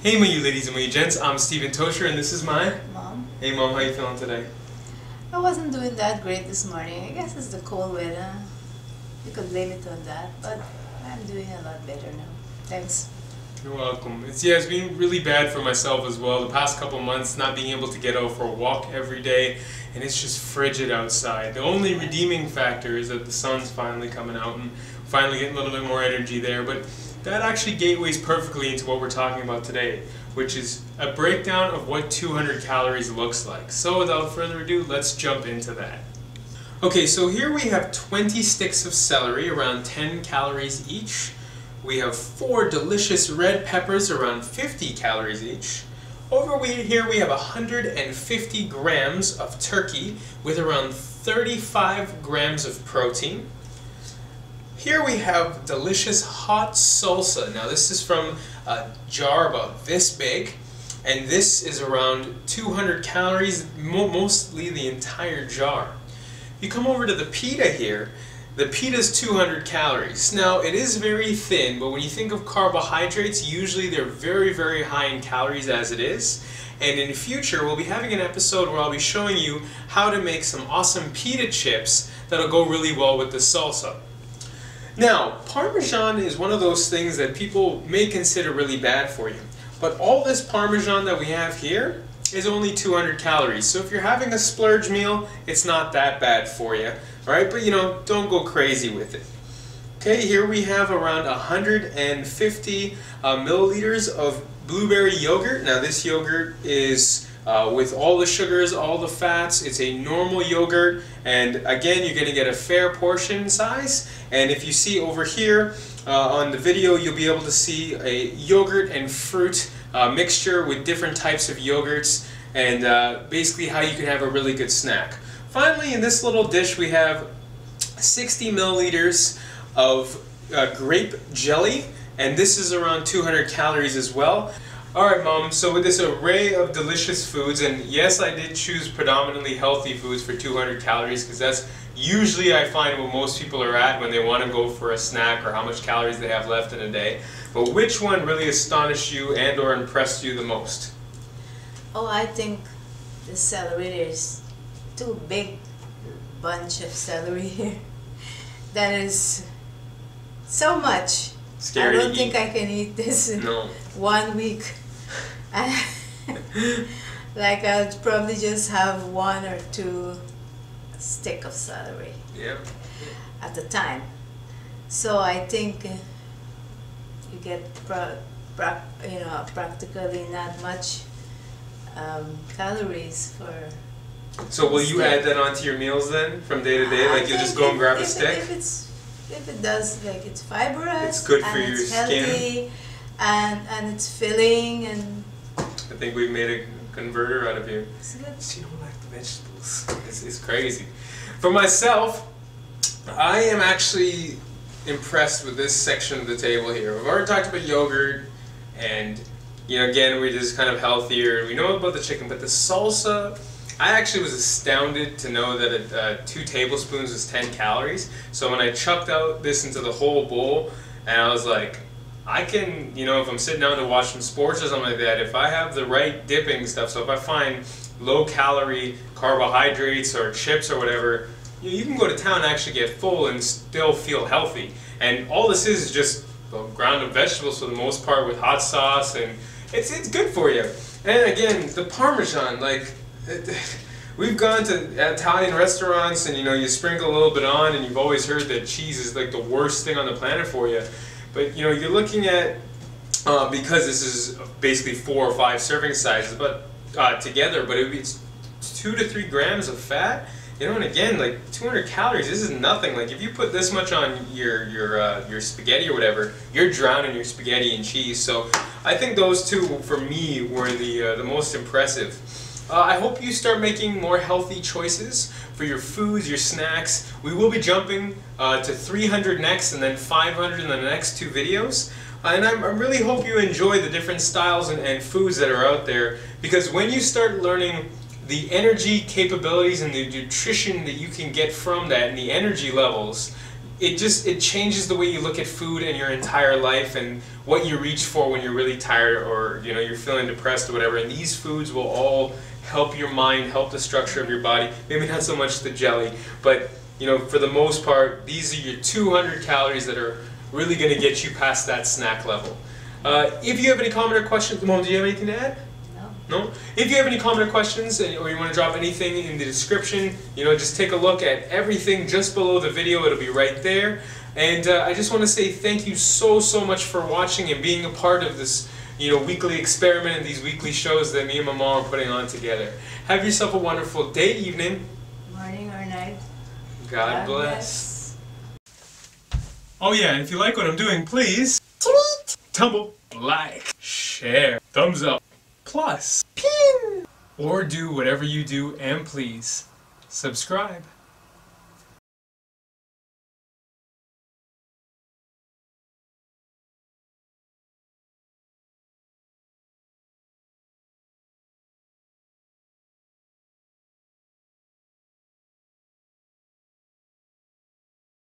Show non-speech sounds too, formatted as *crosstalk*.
Hey, my you ladies and my you gents. I'm Steven Tocher, and this is my. Mom, Hey, mom, how are you feeling today? I wasn't doing that great this morning. I guess it's the cold weather. You could blame it on that, but I'm doing a lot better now. Thanks. You're welcome. It's yeah, it's been really bad for myself as well. The past couple months, not being able to get out for a walk every day, and it's just frigid outside. The only redeeming factor is that the sun's finally coming out and finally getting a little bit more energy there. But that actually gateways perfectly into what we're talking about today, which is a breakdown of what 200 calories looks like. So without further ado, let's jump into that. Okay, so here we have 20 sticks of celery, around 10 calories each. We have four delicious red peppers, around 50 calories each. Over here we have 150 grams of turkey with around 35 grams of protein. Here we have delicious hot salsa. Now this is from uh, a jar about this big, and this is around 200 calories, mo mostly the entire jar. You come over to the pita here, the pita is 200 calories. Now it is very thin, but when you think of carbohydrates, usually they're very, very high in calories as it is. And in the future, we'll be having an episode where I'll be showing you how to make some awesome pita chips that'll go really well with the salsa. Now, Parmesan is one of those things that people may consider really bad for you. But all this Parmesan that we have here is only 200 calories. So if you're having a splurge meal, it's not that bad for you. Alright, but you know, don't go crazy with it. Okay, here we have around 150 uh, milliliters of blueberry yogurt. Now this yogurt is uh, with all the sugars, all the fats. It's a normal yogurt, and again, you're going to get a fair portion size. And if you see over here uh, on the video, you'll be able to see a yogurt and fruit uh, mixture with different types of yogurts, and uh, basically how you can have a really good snack. Finally, in this little dish, we have 60 milliliters of uh, grape jelly, and this is around 200 calories as well. Alright mom, so with this array of delicious foods, and yes I did choose predominantly healthy foods for 200 calories because that's usually I find what most people are at when they want to go for a snack or how much calories they have left in a day. But which one really astonished you and or impressed you the most? Oh, I think the celery is too big bunch of celery *laughs* here. That is so much. Scary I don't think. I can eat this in No. one week. *laughs* like I'll probably just have one or two stick of celery Yeah. at a time. So I think uh, you get you know practically not much um, calories for. So will you Stick. add that onto your meals then from day to day? I Like you'll just go and grab a if it- stick? If it's if it does like it's fibrous It's good for and your it's skin. healthy and and it's filling and I think we've made a converter out of you. it's good. You don't like the vegetables. It's, it's crazy. For myself, I am actually impressed with this section of the table here. We've already talked about yogurt, and you know, again, we're just kind of healthier. We know about the chicken, but the salsa. I actually was astounded to know that uh, two tablespoons was 10 calories. So when I chucked out this into the whole bowl, and I was like, I can, you know, if I'm sitting down to watch some sports or something like that, if I have the right dipping stuff, so if I find low calorie carbohydrates or chips or whatever, you, you can go to town and actually get full and still feel healthy. And all this is is just well, ground up vegetables for the most part with hot sauce, and it's, it's good for you. And again, the Parmesan, like, we've gone to Italian restaurants and you know, you sprinkle a little bit on, and you've always heard that cheese is like the worst thing on the planet for you. But you know, you're looking at uh, because this is basically four or five serving sizes, but uh, together, but it it's two to three grams of fat. You know, and again, like 200 calories. This is nothing. Like if you put this much on your your uh, your spaghetti or whatever, you're drowning your spaghetti in cheese. So I think those two for me were the uh, the most impressive. Uh, I hope you start making more healthy choices for your foods, your snacks. We will be jumping uh, to 300 next and then 500 in the next two videos. Uh, and I'm, I really hope you enjoy the different styles and, and foods that are out there because when you start learning the energy capabilities and the nutrition that you can get from that and the energy levels, it just it changes the way you look at food and your entire life and what you reach for when you're really tired or you know you're feeling depressed or whatever and these foods will all help your mind help the structure of your body maybe not so much the jelly but you know for the most part these are your 200 calories that are really going to get you past that snack level uh, if you have any comment or questions mom do you have anything to add no? If you have any comment or questions or you want to drop anything in the description, you know, just take a look at everything just below the video. It'll be right there. And uh, I just want to say thank you so, so much for watching and being a part of this, you know, weekly experiment and these weekly shows that me and my mom are putting on together. Have yourself a wonderful day, evening. Morning or night. God, God bless. bless. Oh yeah, and if you like what I'm doing, please tweet, tumble, like, share, thumbs up plus, pin, or do whatever you do and please subscribe.